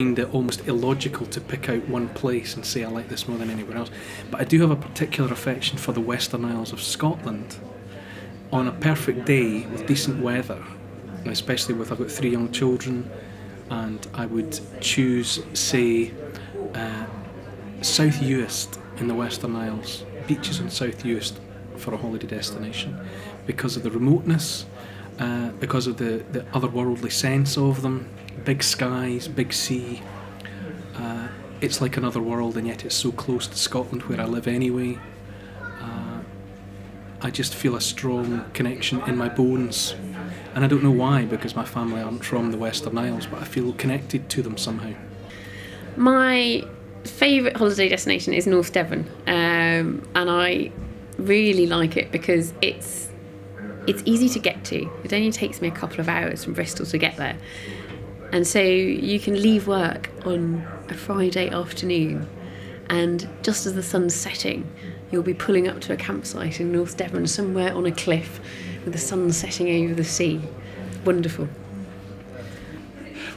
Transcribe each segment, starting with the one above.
it almost illogical to pick out one place and say I like this more than anywhere else. But I do have a particular affection for the Western Isles of Scotland. On a perfect day with decent weather, especially with I've got three young children, and I would choose, say, uh, South Uist in the Western Isles, beaches in South Uist for a holiday destination, because of the remoteness, uh, because of the, the otherworldly sense of them, big skies, big sea. Uh, it's like another world, and yet it's so close to Scotland where I live anyway. Uh, I just feel a strong connection in my bones. And I don't know why, because my family aren't from the Western Isles, but I feel connected to them somehow. My favourite holiday destination is North Devon, um, and I really like it because it's it's easy to get to. It only takes me a couple of hours from Bristol to get there, and so you can leave work on a Friday afternoon, and just as the sun's setting, you'll be pulling up to a campsite in North Devon, somewhere on a cliff, with the sun setting over the sea. Wonderful.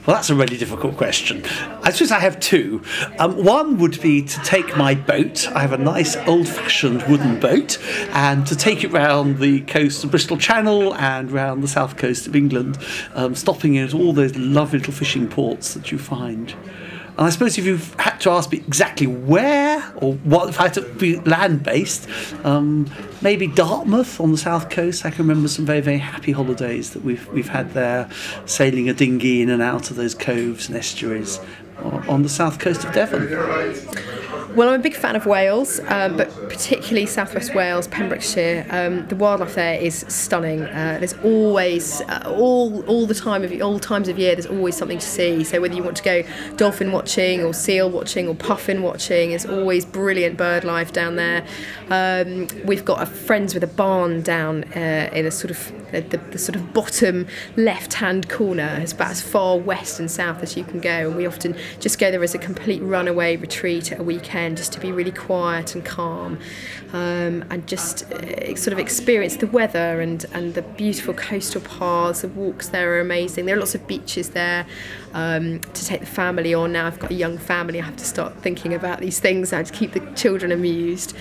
Well, that's a really difficult question. I suppose I have two. Um, one would be to take my boat. I have a nice old fashioned wooden boat, and to take it round the coast of Bristol Channel and round the south coast of England, um, stopping at all those lovely little fishing ports that you find. And I suppose if you had to ask me exactly where or what, if I had to be land based, um, maybe Dartmouth on the south coast. I can remember some very, very happy holidays that we've, we've had there, sailing a dinghy in and out of those coves and estuaries on the south coast of Devon. Well, I'm a big fan of Wales, um, but particularly Southwest Wales, Pembrokeshire. Um, the wildlife there is stunning. Uh, there's always, uh, all all the time of all times of year, there's always something to see. So whether you want to go dolphin watching or seal watching or puffin watching, there's always brilliant bird life down there. Um, we've got a friends with a barn down uh, in a sort of the, the, the sort of bottom left-hand corner. It's about as far west and south as you can go, and we often just go there as a complete runaway retreat at a weekend, just to be really quiet and calm, um, and just uh, sort of experience the weather and and the beautiful coastal paths. The walks there are amazing. There are lots of beaches there um, to take the family on. Now I've got a young family, I have to start thinking about these things now to keep the children amused,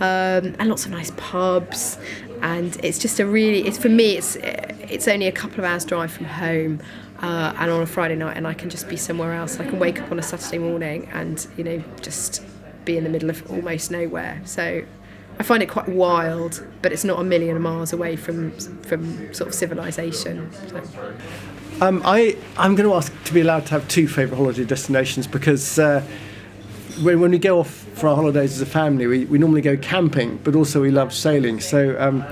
um, and lots of nice pubs and it's just a really it's for me it's it's only a couple of hours drive from home uh, and on a Friday night and I can just be somewhere else I can wake up on a Saturday morning and you know just be in the middle of almost nowhere so I find it quite wild but it's not a million miles away from from sort of civilization so. um, I I'm going to ask to be allowed to have two favourite holiday destinations because uh, when, when we go off for our holidays as a family, we, we normally go camping, but also we love sailing. So um,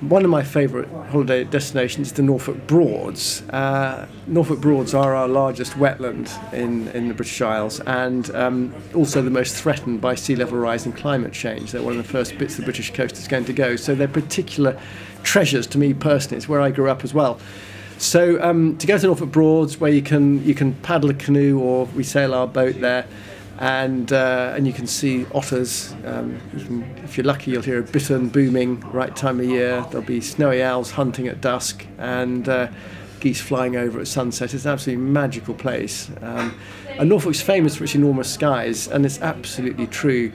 one of my favourite holiday destinations is the Norfolk Broads. Uh, Norfolk Broads are our largest wetland in, in the British Isles and um, also the most threatened by sea level rise and climate change. They're one of the first bits of the British coast is going to go. So they're particular treasures to me personally. It's where I grew up as well. So um, to go to Norfolk Broads, where you can you can paddle a canoe or we sail our boat there, and uh, and you can see otters. Um, you can, if you're lucky, you'll hear a bittern booming right time of year. There'll be snowy owls hunting at dusk and uh, geese flying over at sunset. It's an absolutely magical place. Um, and Norfolk's famous for its enormous skies, and it's absolutely true.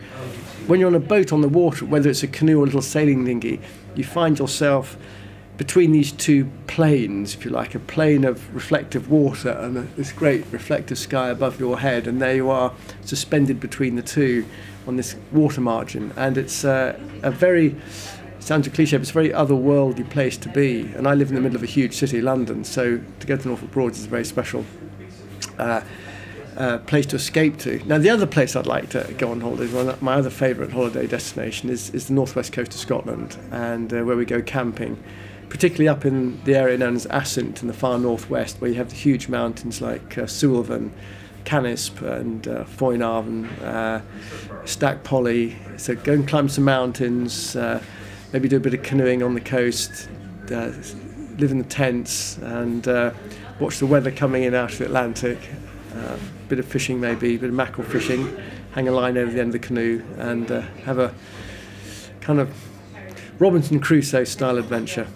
When you're on a boat on the water, whether it's a canoe or a little sailing dinghy, you find yourself between these two planes, if you like, a plane of reflective water and a, this great reflective sky above your head, and there you are suspended between the two on this water margin. And it's uh, a very, sounds a cliche, but it's a very otherworldly place to be. And I live in the middle of a huge city, London, so to go to Norfolk Broads is a very special. Uh, uh, place to escape to. Now, the other place I'd like to go on holiday, well, my other favourite holiday destination is, is the northwest coast of Scotland, and uh, where we go camping particularly up in the area known as Assynt in the far northwest, where you have the huge mountains like uh, Suilven, Canisp, and uh, Foinaven, uh. So go and climb some mountains, uh, maybe do a bit of canoeing on the coast, uh, live in the tents, and uh, watch the weather coming in out of the Atlantic. A uh, bit of fishing, maybe, a bit of mackerel fishing, hang a line over the end of the canoe, and have a kind of Robinson Crusoe style adventure.